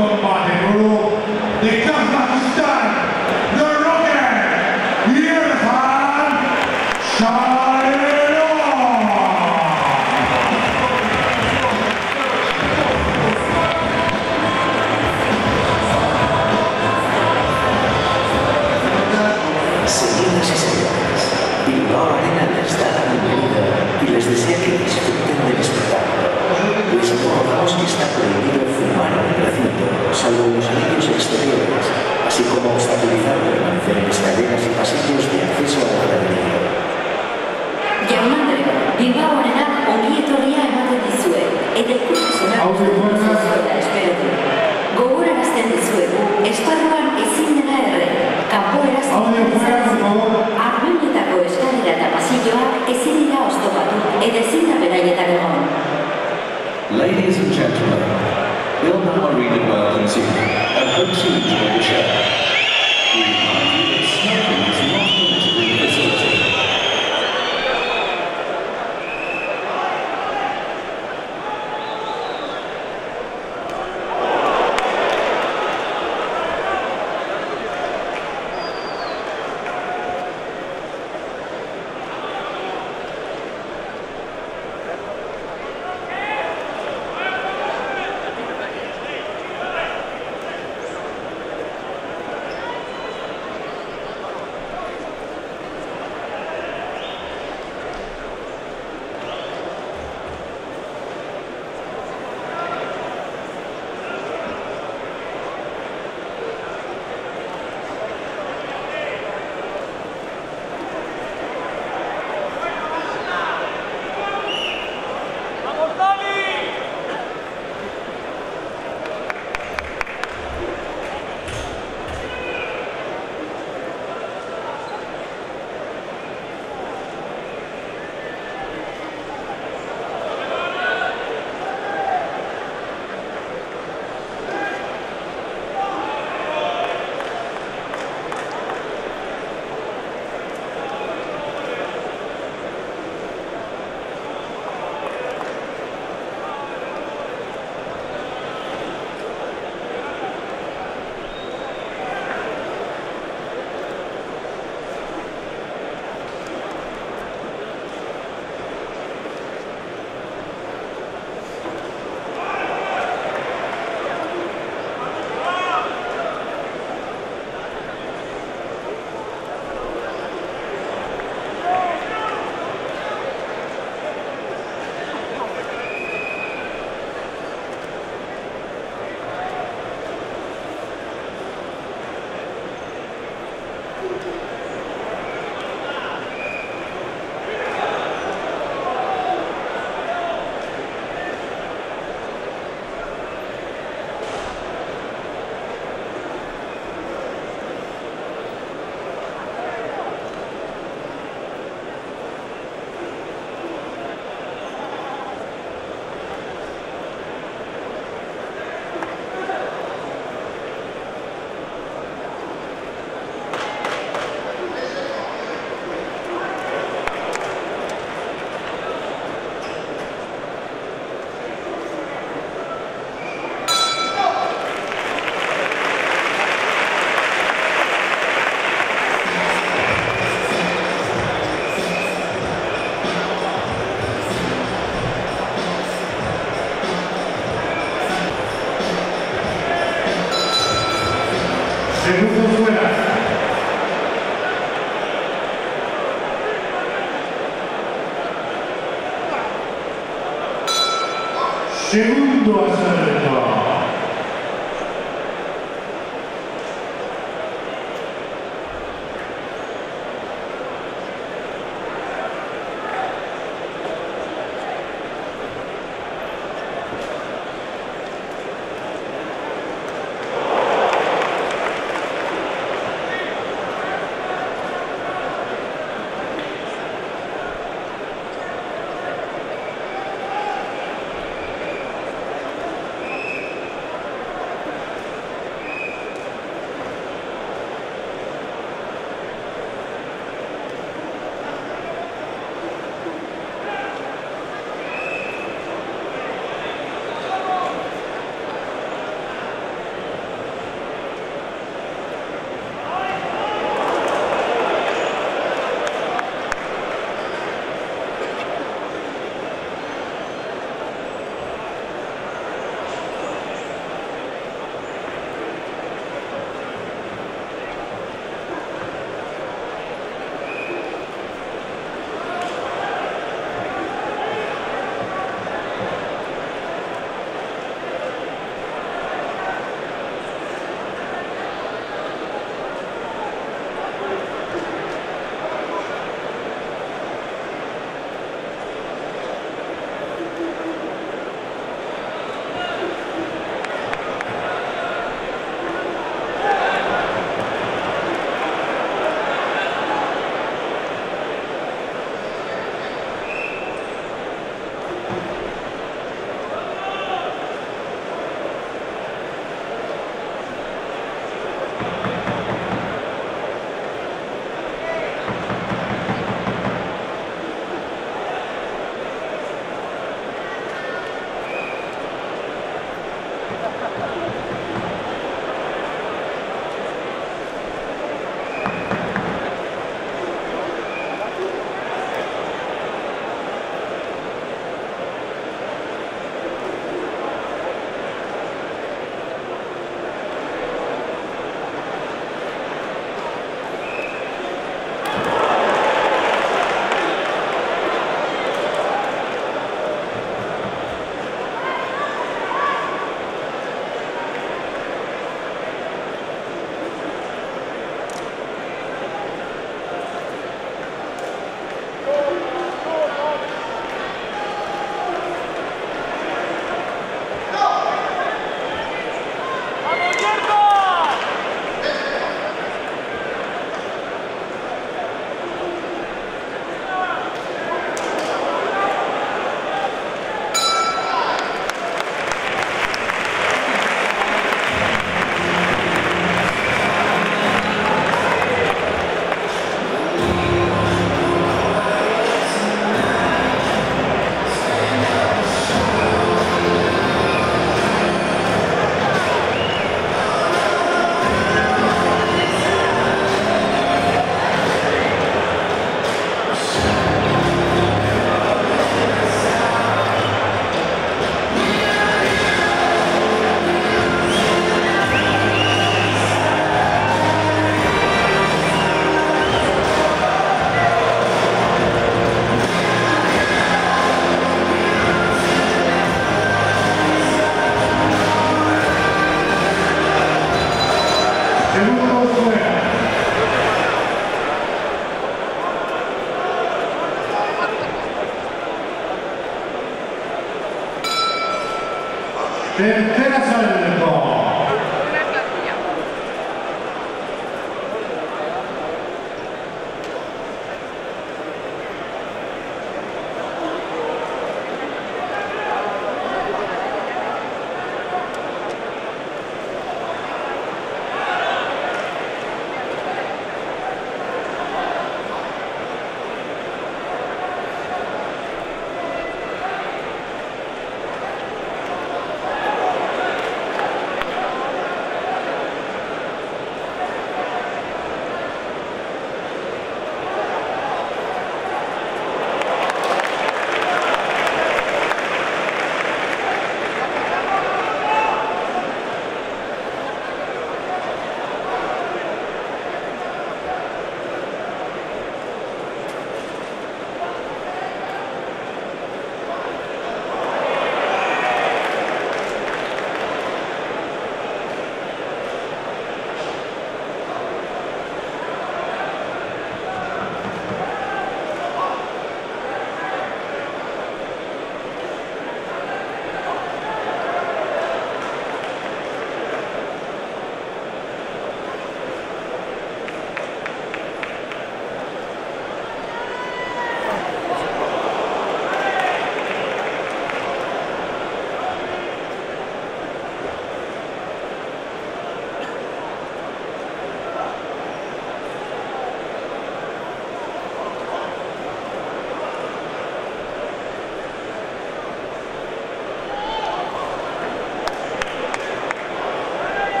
un combate pro de Kazajistán, The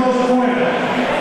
Deus com ela.